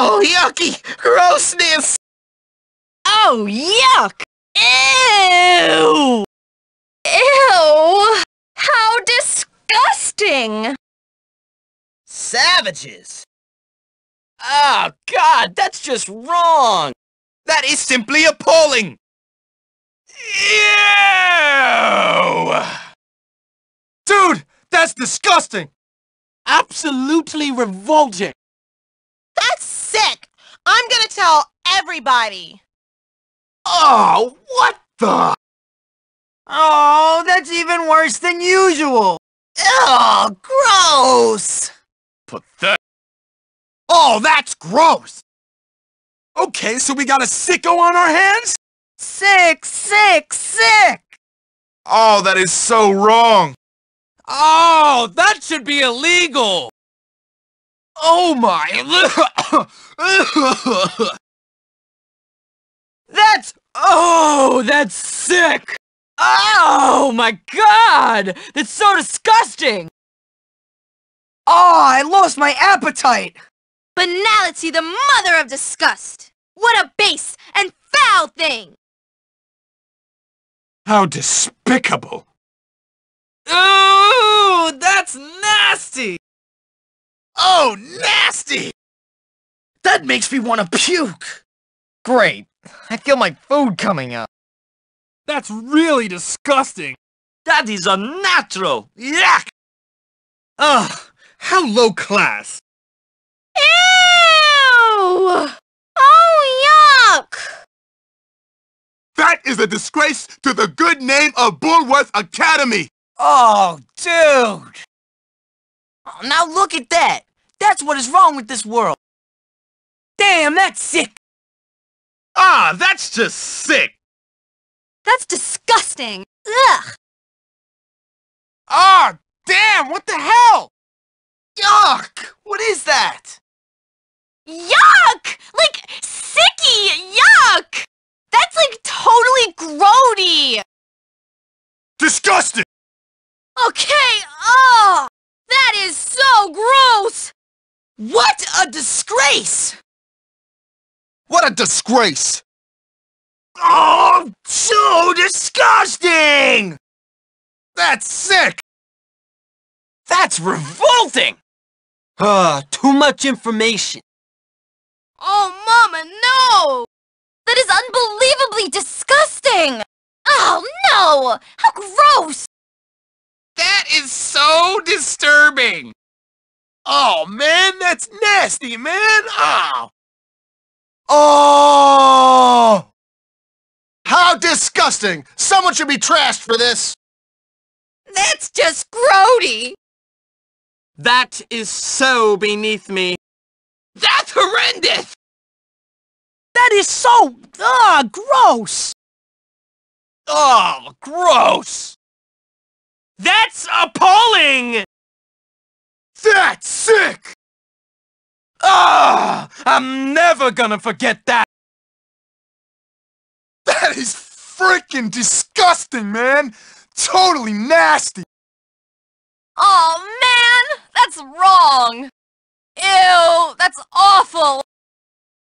Oh, yucky! Grossness! Oh, yuck! Ew! Ew! How disgusting! Savages! Oh, God, that's just wrong! That is simply appalling! Ew! Dude, that's disgusting! Absolutely revolting! I'm gonna tell everybody! Oh, what the? Oh, that's even worse than usual! Oh, gross! Pathetic. Oh, that's gross! Okay, so we got a sicko on our hands? Sick, sick, sick! Oh, that is so wrong! Oh, that should be illegal! Oh my... That's... Oh, that's sick! Oh, my God! That's so disgusting! oh, I lost my appetite! Banality, the mother of disgust! What a base and foul thing! How despicable! Ooh, that's nasty! Oh, nasty! That makes me want to puke! Great. I feel my food coming up. That's really disgusting! That is unnatural! Yuck! Ugh, how low class. Ew! Oh, yuck! That is a disgrace to the good name of Bullworth Academy! Oh, dude! Oh, now look at that! That's what is wrong with this world! Damn, that's sick! Ah, that's just sick! That's disgusting! Ugh! Ah, damn, what the hell? Yuck! What is that? Yuck! Like, sicky! Yuck! That's like totally grody! Disgusting! Okay, oh! That is so gross! What a disgrace! What a disgrace! Oh, so disgusting! That's sick! That's revolting! Ah, too much information. Oh, Mama, no! That is unbelievably disgusting! Oh, no! How gross! That is so disturbing! Oh, man, that's nasty, man! Oh! Oh! How disgusting! Someone should be trashed for this! That's just grody! That is so beneath me. That's horrendous! That is so, ah, gross! Oh, gross! That's appalling! That's sick! Ah, I'm never gonna forget that. That is freaking disgusting, man! Totally nasty! Oh, man! That's wrong! Ew! That's awful!